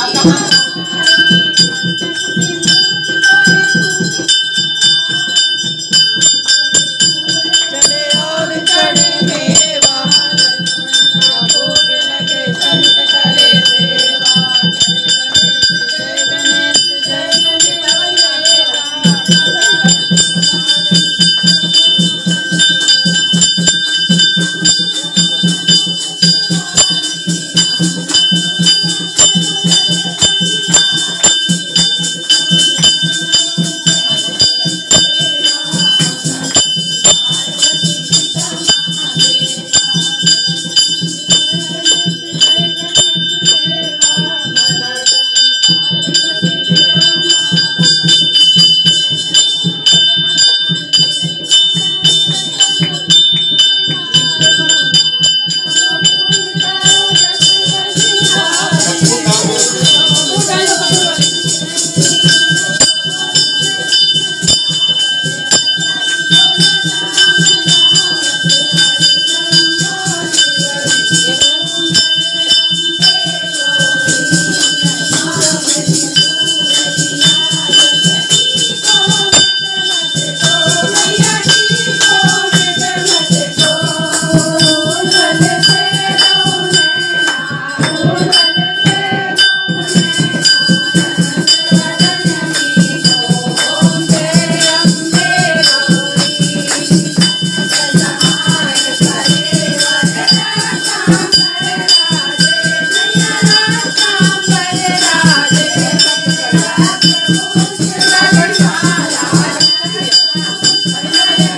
아까 Música Gracias.